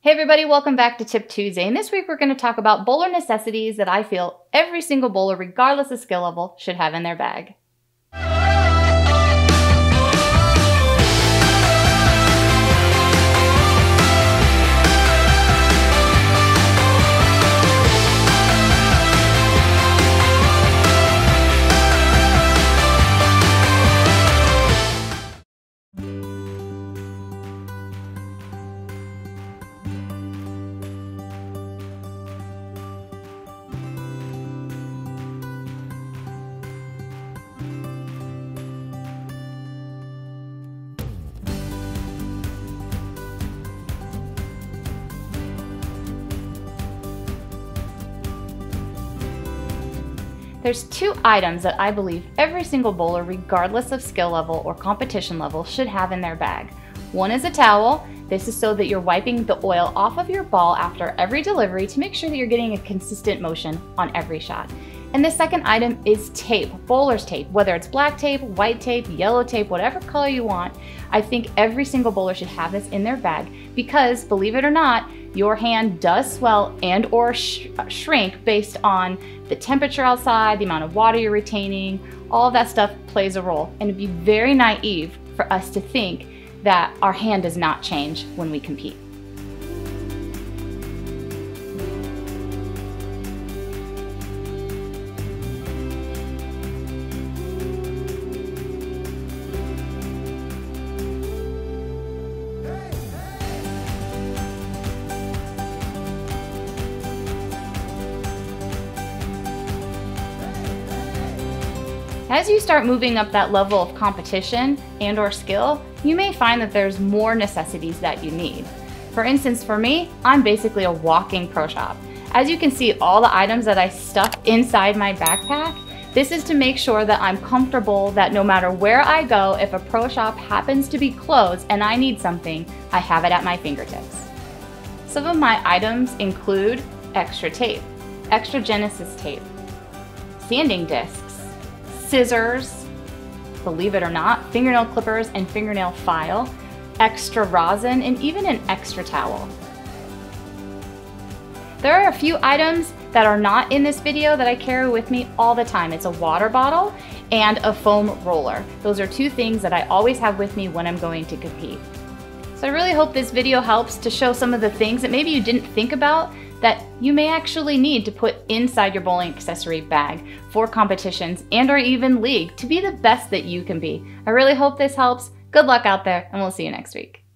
Hey everybody, welcome back to Tip Tuesday. And this week we're going to talk about bowler necessities that I feel every single bowler, regardless of skill level, should have in their bag. There's two items that I believe every single bowler, regardless of skill level or competition level, should have in their bag. One is a towel. This is so that you're wiping the oil off of your ball after every delivery to make sure that you're getting a consistent motion on every shot. And the second item is tape, bowler's tape, whether it's black tape, white tape, yellow tape, whatever color you want. I think every single bowler should have this in their bag because, believe it or not, your hand does swell and or sh shrink based on the temperature outside, the amount of water you're retaining, all of that stuff plays a role. And it'd be very naive for us to think that our hand does not change when we compete. As you start moving up that level of competition and or skill, you may find that there's more necessities that you need. For instance, for me, I'm basically a walking pro shop. As you can see, all the items that I stuff inside my backpack, this is to make sure that I'm comfortable that no matter where I go, if a pro shop happens to be closed and I need something, I have it at my fingertips. Some of my items include extra tape, extra Genesis tape, sanding discs, scissors, believe it or not, fingernail clippers and fingernail file, extra rosin, and even an extra towel. There are a few items that are not in this video that I carry with me all the time. It's a water bottle and a foam roller. Those are two things that I always have with me when I'm going to compete. So I really hope this video helps to show some of the things that maybe you didn't think about that you may actually need to put inside your bowling accessory bag for competitions and or even league to be the best that you can be. I really hope this helps. Good luck out there and we'll see you next week.